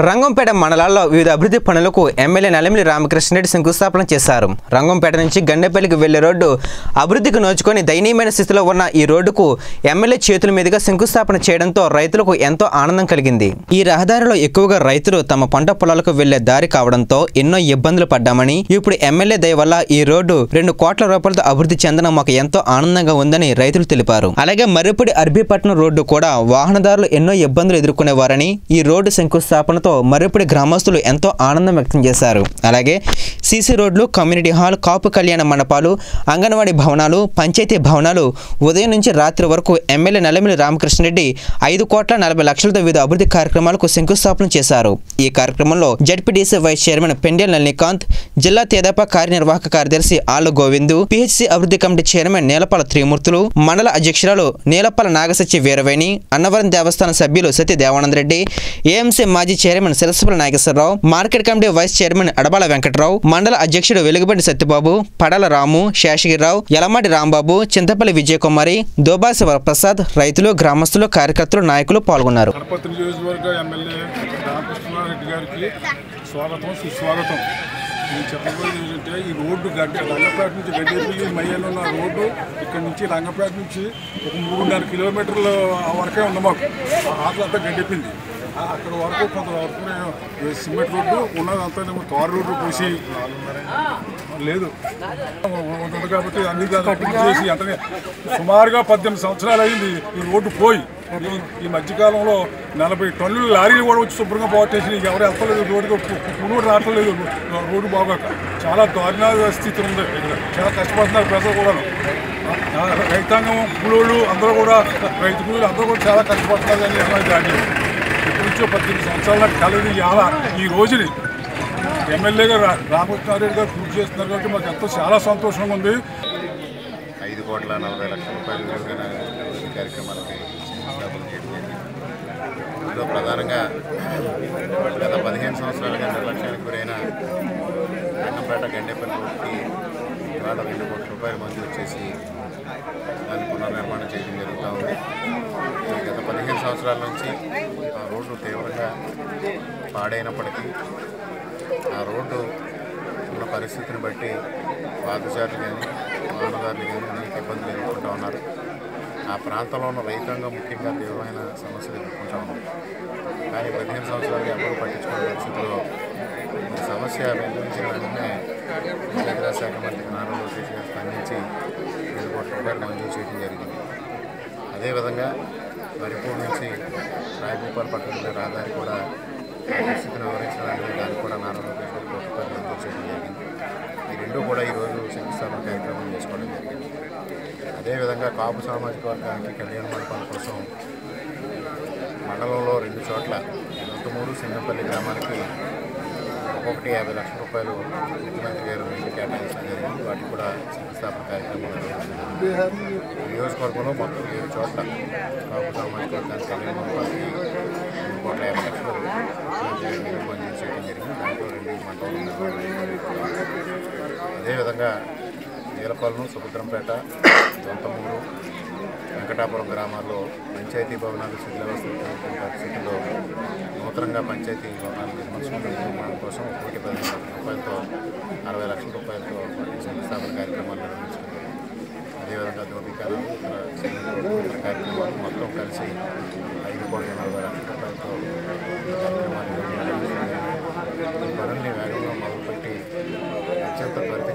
రంగంపేట మండలాల్లో వివిధ అభివృద్ధి పనులకు ఎమ్మెల్యే నలిమిలి రామకృష్ణరెడ్డి శంకుస్థాపన చేశారు. రంగంపేట నుంచి గండేపల్లికి వెళ్ళే రోడ్డు అభివృద్ధికి నోచుకొని దయనీయమైన స్థితిలో ఉన్న ఈ రోడ్డుకు ఎమ్మెల్యే చేతుల మీదుగా శంకుస్థాపన చేయడంతో రైతులకు ఎంతో ఆనందం కలిగింది. ఈ రహదారిలో ఎక్కువగా రైతులు తమ పంట పొలాలకు వెళ్ళే దారి కావడంతో ఎన్నో ఇబ్బందులు పడ్డామని ఇప్పుడు ఎమ్మెల్యే దయ వల్ల ఈ రోడ్డు రెండు కోట్ల రూపాయలతో అభివృద్ధి చెందడం మాకు ఎంతో ఆనందంగా ఉందని రైతులు తెలిపారు. అలాగే మర్రిపూడి అర్బీపట్నం రోడ్డు కూడా వాహనదారులు ఎన్నో ఇబ్బందులు ఎదుర్కొనేవారని ఈ రోడ్డు శంకుస్థాపనతో మర్రిపూడి గ్రామస్తులు ఎంతో ఆనందం వ్యక్తం చేశారు. అలాగే సీసీ రోడ్లు కమ్యూనిటీ హాల్ కాపు కళ్యాణ మండపాలు అంగన్వాడీ భవనాలు పంచాయతీ భవనాలు ఉదయం నుంచి రాత్రి వరకు ఎమ్మెల్యే నల్లమిల్లి రామకృష్ణరెడ్డి ఐదు కోట్ల నలభై లక్షలతో వివిధ అభివృద్ధి కార్యక్రమాలకు శంకుస్థాపన చేశారు. ఈ కార్యక్రమంలో ZPTC vice chairman Pendel Nallikanth జిల్లా తేదాప కార్యనిర్వాహక కార్యదర్శి ఆళ్ళ గోవిందు పిహెచ్సి అభివృద్ధి కమిటీ చైర్మన్ నేలపాల త్రిమూర్తులు మండల అధ్యక్షురాలు నీలపాల నాగసత్య వీరవేణి అన్నవరం దేవస్థాన సభ్యులు సత్య దేవానందరెడ్డి ఏఎంసీ మాజీ chairman chairman Sirasapalli Nageswararao market committee vice chairman Adabala Venkatarao మండల అధ్యక్షుడు వెలుగుబండి సత్యబాబు పడాల రాము శేషగిరిరావు యలమాటి రాంబాబు చింతపల్లి విజయకుమారి దోబాసి వరప్రసాద్ రైతులు గ్రామస్తులు కార్యకర్తలు నాయకులు పాల్గొన్నారు. స్వాగతం సుస్వాగతం. నేను చెప్పబోయేది ఏంటంటే ఈ రోడ్డు గడ్డ రంగపేట నుంచి గడ్డేపల్లి మయ్యలో ఉన్న రోడ్డు ఇక్కడ నుంచి రంగపేట నుంచి ఒక మూడున్నర కిలోమీటర్ల వరకే ఉంది మాకు. ఆటలంతా గడ్డెప్పింది అక్కడ వరకు కొంత వరకు సిమెంట్ రోడ్డు ఉన్నదంతా ఏమో తారు రోడ్డు పోసి లేదు. ఉంది కాబట్టి అన్ని చేసి వెంటనే సుమారుగా పద్దెనిమిది సంవత్సరాలు అయింది ఈ రోడ్డు పోయి. ఈ- మధ్యకాలంలో నలభై టన్నుల లారీలు కూడా వచ్చి శుభ్రంగా పోగొట్టేసి ఎవరు వెళ్తలేదు రోడ్డు పురుగు రావట్లేదు. రోడ్డు బాగోక చాలా దారుణ స్థితి ఉంది. ఇక్కడ చాలా కష్టపడుతున్నారు ప్రజలు కూడా రైతాంగం కూలోళ్ళు అందరూ కూడా రైతు కూలీలు అందరూ కూడా చాలా కష్టపడుతున్నారు అని అన్నది దాన్ని నుంచో పద్దెనిమిది సంవత్సరాల కలది ఇవాళ ఈ రోజుని. ఎమ్మెల్యేగా రా రామకృష్ణారెడ్డి గారు పూర్తి చేస్తున్నారు కాబట్టి మాకు ఎంతో చాలా సంతోషంగా ఉంది. ఐదు కోట్ల నలభై లక్షల రూపాయలు కార్యక్రమాలకి శంకుస్థాపన చేయడం ఇందులో ప్రధానంగా గత పదిహేను సంవత్సరాలుగా నిర్లక్ష్యానికి గురైన గండంపేట గండేపల్లి రోడ్కి ఇవాళ రెండు కోట్ల రూపాయలు మంజూరు చేసి దాన్ని పునర్నిర్మాణం చేయడం జరుగుతూ ఉంది. సంవత్సరాల నుంచి ఆ రోడ్డు తీవ్రంగా పాడైనప్పటికీ ఆ రోడ్డు ఉన్న పరిస్థితిని బట్టి పాదచారులు కానీ వాహనదారులు కానీ అనేక ఇబ్బందులు ఎదుర్కొంటూ ఉన్నారు. ఆ ప్రాంతంలో ఉన్న రైతాంగం ముఖ్యంగా తీవ్రమైన సమస్యలు ఎదుర్కొంటూ ఉన్నారు కానీ పదిహేను సంవత్సరాలు ఎవరు పట్టించుకునే పరిస్థితుల్లో ఈ సమస్య వెల్లువించిన వెంటనే కేంద్ర శాఖ మంత్రి నారా లోకేష్ గారు స్పందించి ఏడు కోట్ల రూపాయలు మంజూరు చేయడం జరిగింది. అదేవిధంగా మరిపూర్ నుంచి రాయభూపాల్ పట్టణ రహదారి కూడా పరిస్థితిని వివరించడానికి దాన్ని కూడా నారా లోకేష్ గారు కోటి చేయడం జరిగింది. ఈ రెండు కూడా ఈరోజు శంకుస్థాపన కార్యక్రమం చేసుకోవడం జరిగింది. అదేవిధంగా కాపు సామాజిక వర్గానికి కళ్యాణ మండపాల కోసం మండలంలో రెండు చోట్ల దొంతమూరు సింగంపల్లి గ్రామానికి ఒక్కొక్కటి యాభై లక్షల రూపాయలు ముఖ్యమంత్రి గారు నిధులు కేటాయించడం జరిగింది. వాటికి కూడా శంకుస్థాపన కార్యక్రమాలు నియోజకవర్గంలో మొత్తం ఏడు చోట్ల కాపు సామాజిక వర్గానికి కళ్యాణ మండపాలకి కోట్ల యాభై లక్షలు మంజూరు చేయడం జరిగింది. దాంట్లో రెండు మండలం అదేవిధంగా నీలపాలెం సుభద్రంపేట దొంతమూరు వెంకటాపురం గ్రామాల్లో పంచాయతీ భవనాలు శిథిలావస్థితున్న పరిస్థితుల్లో నూతనంగా పంచాయతీ భవనాలు నిర్మించుకున్న నిర్మాణం కోసం కోటి పదిహేను లక్షల రూపాయలతో అరవై లక్షల రూపాయలతో శంకుస్థాపన కార్యక్రమాలు నిర్వహించుకున్నారు అదేవిధంగా ధోబికాలు ఇతర కార్యక్రమాలు మొత్తం కలిసి ఐదు కోట్ల నలభై లక్షల రూపాయలతో కార్యక్రమాలు నిర్వహించడం ఈ పనుల్ని వేగంగా మొదలుపెట్టి అత్యంత త్వరిత